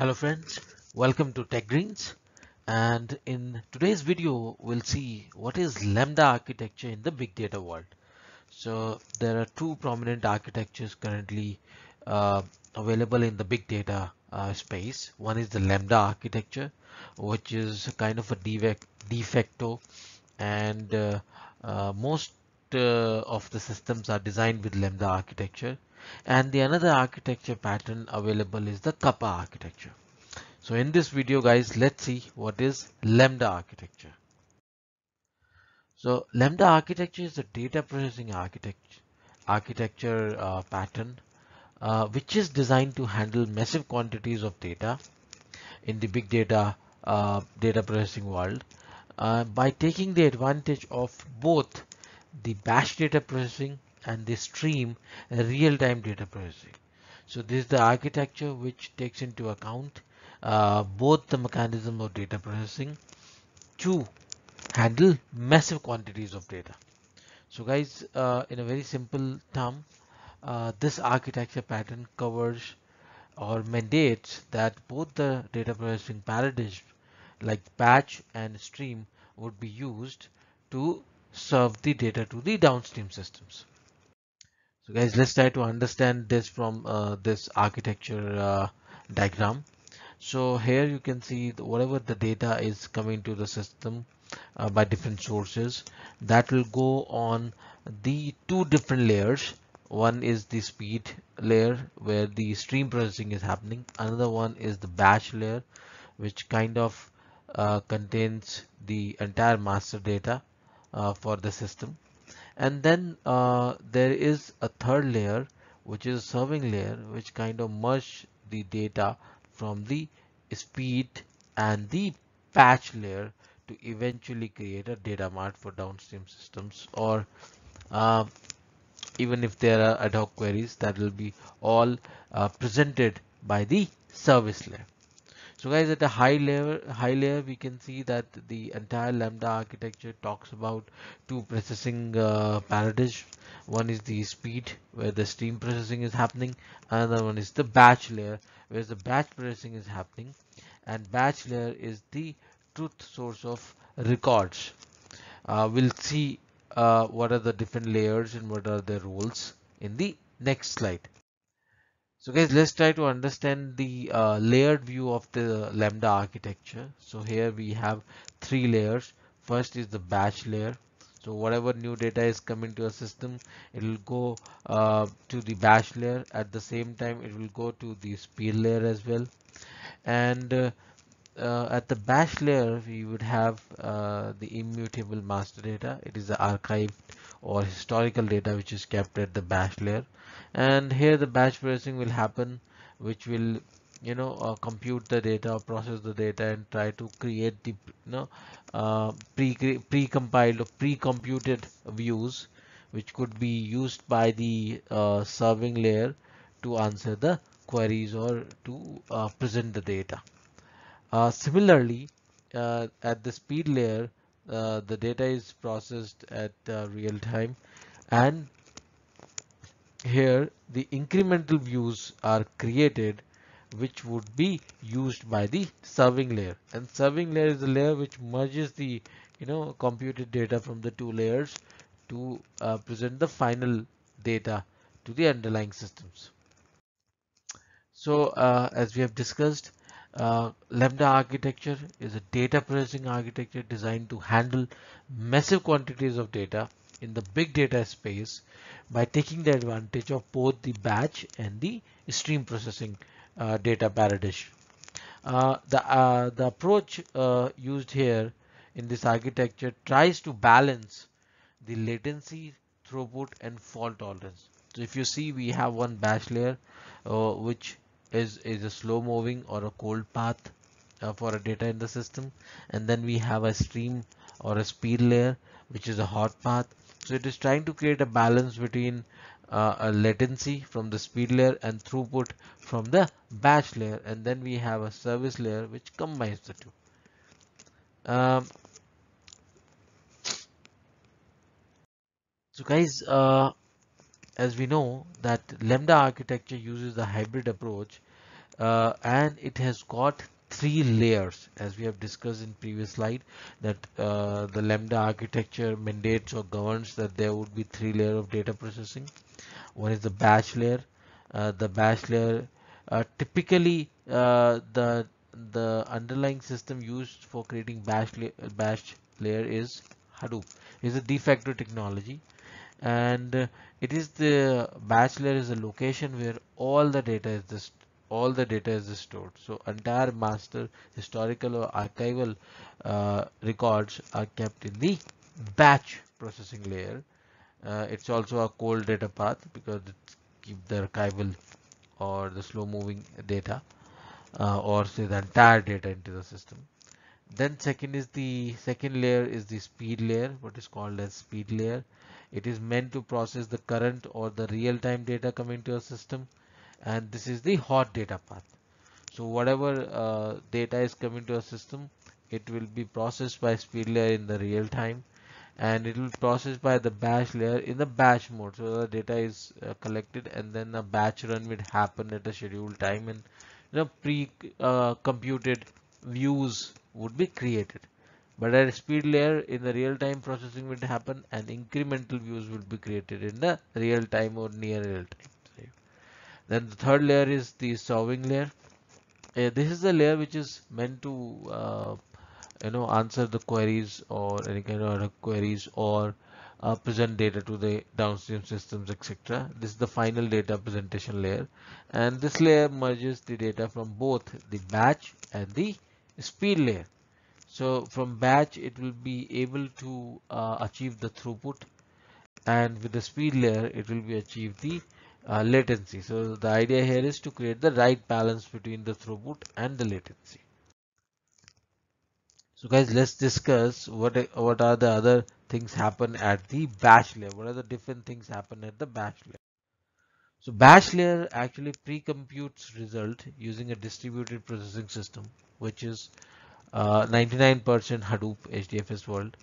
Hello friends, welcome to Tech Greens and in today's video we'll see what is Lambda architecture in the big data world. So there are two prominent architectures currently uh, available in the big data uh, space. One is the Lambda architecture which is kind of a de facto and uh, uh, most of the systems are designed with Lambda architecture and the another architecture pattern available is the Kappa architecture. So in this video guys let's see what is Lambda architecture. So Lambda architecture is a data processing architecture architecture uh, pattern uh, which is designed to handle massive quantities of data in the big data uh, data processing world uh, by taking the advantage of both the batch data processing and the stream real-time data processing. So this is the architecture which takes into account uh, both the mechanism of data processing to handle massive quantities of data. So guys, uh, in a very simple term, uh, this architecture pattern covers or mandates that both the data processing paradigms like batch and stream would be used to serve the data to the downstream systems. So guys, let's try to understand this from uh, this architecture uh, diagram. So here you can see the, whatever the data is coming to the system uh, by different sources that will go on the two different layers. One is the speed layer where the stream processing is happening. Another one is the batch layer which kind of uh, contains the entire master data for the system. And then uh, there is a third layer which is a serving layer which kind of merge the data from the speed and the batch layer to eventually create a data mart for downstream systems. Or uh, even if there are ad hoc queries that will be all uh, presented by the service layer so guys at a high layer, high layer, we can see that the entire Lambda architecture talks about two processing uh, paradigms. One is the speed where the stream processing is happening. Another one is the batch layer where the batch processing is happening. And batch layer is the truth source of records. Uh, we'll see uh, what are the different layers and what are their roles in the next slide. So guys, let's try to understand the uh, layered view of the Lambda architecture. So here we have three layers. First is the batch layer. So whatever new data is coming to a system, it will go uh, to the batch layer. At the same time, it will go to the speed layer as well. And uh, uh, at the batch layer, we would have uh, the immutable master data. It is the archived or historical data which is kept at the batch layer. And here the batch processing will happen which will you know uh, compute the data process the data and try to create the you know uh, pre pre-compiled or pre-computed views which could be used by the uh, serving layer to answer the queries or to uh, present the data. Uh, similarly uh, at the speed layer the data is processed at real time. And here the incremental views are created which would be used by the serving layer. And serving layer is the layer which merges the you know computed data from the two layers to uh, present the final data to the underlying systems. So uh, as we have discussed uh, Lambda architecture is a data processing architecture designed to handle massive quantities of data in the big data space by taking the advantage of both the batch and the stream processing uh, data paradigm. Uh, the, uh, the approach uh, used here in this architecture tries to balance the latency, throughput and fault tolerance. So if you see we have one batch layer uh, which is, is a slow moving or a cold path uh, for a data in the system. And then we have a stream or a speed layer which is a hot path. So it is trying to create a balance between uh, a latency from the speed layer and throughput from the batch layer. And then we have a service layer which combines the two. Um, so guys, uh, as we know that Lambda architecture uses the hybrid approach uh, and it has got three layers as we have discussed in previous slide that uh, the lambda architecture mandates or governs that there would be three layer of data processing. One is the batch layer. Uh, the batch layer uh, typically uh, the the underlying system used for creating batch la batch layer is Hadoop is a de facto technology and uh, it is the batch layer is a location where all the data is this all the data is stored. So entire master historical or archival uh, records are kept in the batch processing layer. Uh, it's also a cold data path because it keep the archival or the slow moving data uh, or say the entire data into the system. Then second is the second layer is the speed layer what is called as speed layer it is meant to process the current or the real-time data coming to a system and this is the hot data path. So whatever uh, data is coming to a system it will be processed by speed layer in the real time and it will be processed by the batch layer in the batch mode. So the data is uh, collected and then a batch run would happen at a scheduled time and you know pre uh, computed views would be created but at speed layer in the real time processing will happen and incremental views will be created in the real time or near real time then the third layer is the serving layer. Uh, this is the layer which is meant to uh, you know answer the queries or any kind of queries or uh, present data to the downstream systems etc this is the final data presentation layer. And this layer merges the data from both the batch and the speed layer so from batch it will be able to uh, achieve the throughput. And with the speed layer it will be achieve the uh, latency. So the idea here is to create the right balance between the throughput and the latency. So guys let's discuss what what are the other things happen at the batch layer. What are the different things happen at the batch layer? So batch layer actually pre-computes result using a distributed processing system which is 99% uh, Hadoop HDFS world.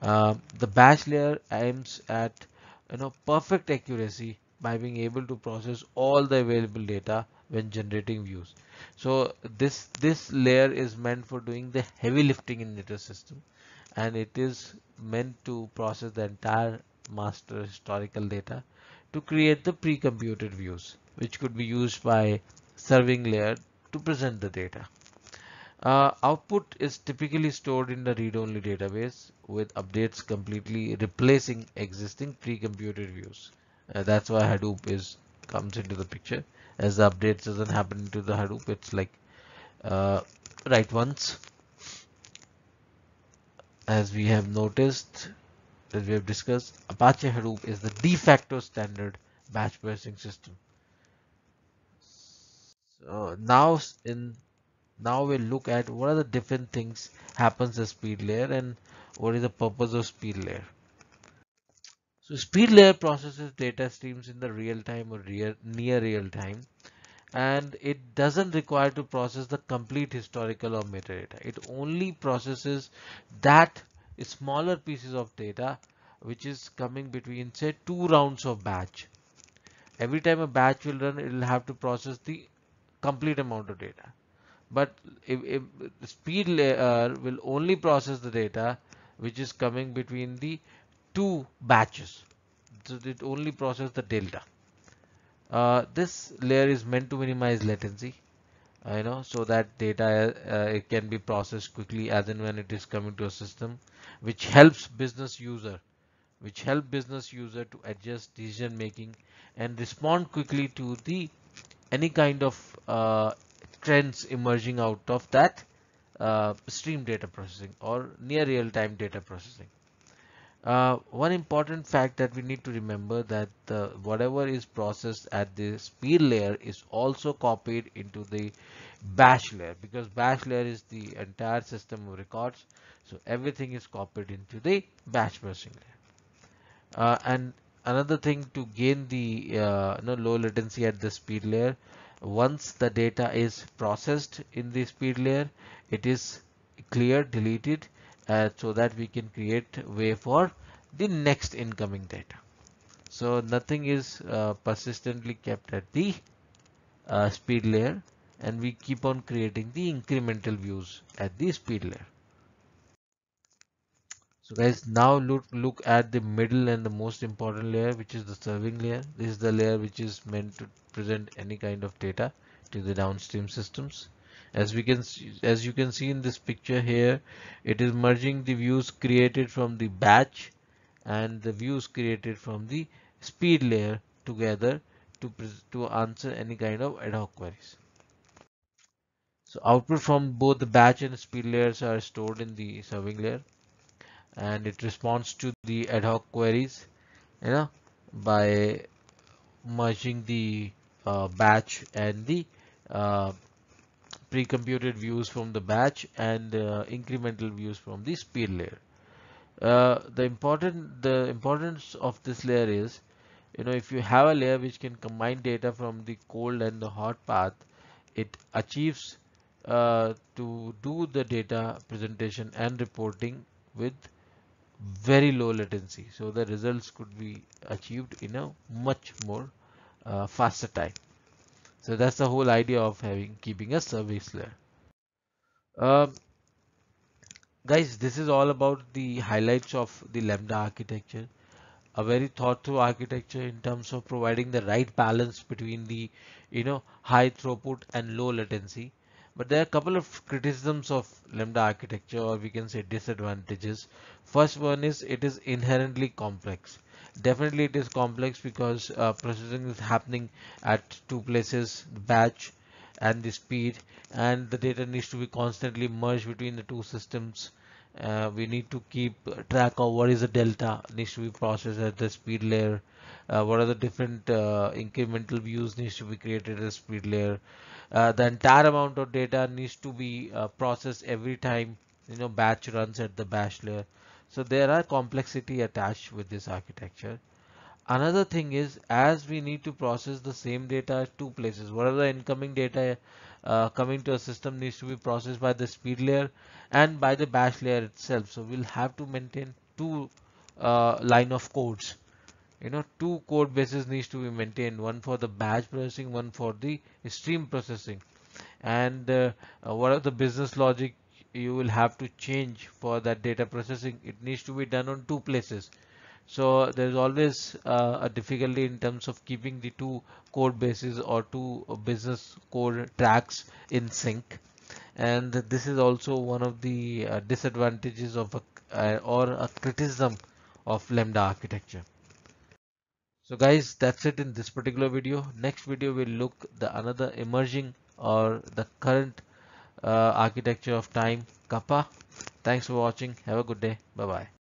Uh, the batch layer aims at you know perfect accuracy by being able to process all the available data when generating views. So this this layer is meant for doing the heavy lifting in the system and it is meant to process the entire master historical data to create the pre-computed views which could be used by serving layer to present the data. Uh, output is typically stored in the read-only database with updates completely replacing existing pre-computed views. Uh, that's why Hadoop is comes into the picture as the updates doesn't happen into the Hadoop. It's like uh, write once. As we have noticed, as we have discussed, Apache Hadoop is the de facto standard batch processing system. So now in now we'll look at what are the different things happens at speed layer and what is the purpose of speed layer. So speed layer processes data streams in the real time or real, near real time and it doesn't require to process the complete historical or metadata. It only processes that smaller pieces of data which is coming between say two rounds of batch. Every time a batch will run it will have to process the complete amount of data but if, if speed layer will only process the data which is coming between the two batches. So it only process the delta. Uh, this layer is meant to minimize latency uh, you know so that data uh, it can be processed quickly as and when it is coming to a system which helps business user which help business user to adjust decision making and respond quickly to the any kind of uh, trends emerging out of that uh, stream data processing or near real-time data processing. Uh, one important fact that we need to remember that uh, whatever is processed at the speed layer is also copied into the batch layer because batch layer is the entire system of records so everything is copied into the batch processing layer uh, and another thing to gain the uh, you know, low latency at the speed layer once the data is processed in the speed layer it is cleared deleted uh, so that we can create way for the next incoming data so nothing is uh, persistently kept at the uh, speed layer and we keep on creating the incremental views at the speed layer. So guys, now look, look at the middle and the most important layer, which is the serving layer. This is the layer which is meant to present any kind of data to the downstream systems. As we can see, as you can see in this picture here, it is merging the views created from the batch and the views created from the speed layer together to, to answer any kind of ad hoc queries. So output from both the batch and speed layers are stored in the serving layer and it responds to the ad hoc queries you know by merging the batch and the uh, pre-computed views from the batch and uh, incremental views from the speed layer. Uh, the important the importance of this layer is you know if you have a layer which can combine data from the cold and the hot path it achieves uh, to do the data presentation and reporting with very low latency. So the results could be achieved in a much more uh, faster time so that's the whole idea of having keeping a service layer um, guys this is all about the highlights of the lambda architecture a very thought through architecture in terms of providing the right balance between the you know high throughput and low latency but there are a couple of criticisms of Lambda architecture or we can say disadvantages. First one is it is inherently complex. Definitely it is complex because uh, processing is happening at two places, the batch and the speed and the data needs to be constantly merged between the two systems. Uh, we need to keep track of what is the delta needs to be processed at the speed layer. Uh, what are the different uh, incremental views needs to be created at the speed layer uh, the entire amount of data needs to be uh, processed every time you know batch runs at the batch layer so there are complexity attached with this architecture. Another thing is as we need to process the same data at two places whatever the incoming data uh, coming to a system needs to be processed by the speed layer and by the batch layer itself. So we'll have to maintain two uh, line of codes. You know two code bases needs to be maintained one for the batch processing one for the stream processing. And uh, uh, what are the business logic you will have to change for that data processing. It needs to be done on two places. So there's always uh, a difficulty in terms of keeping the two code bases or two business code tracks in sync. And this is also one of the uh, disadvantages of a, uh, or a criticism of lambda architecture. So guys that's it in this particular video. Next video we'll look the another emerging or the current uh, architecture of time kappa. Thanks for watching. Have a good day. Bye bye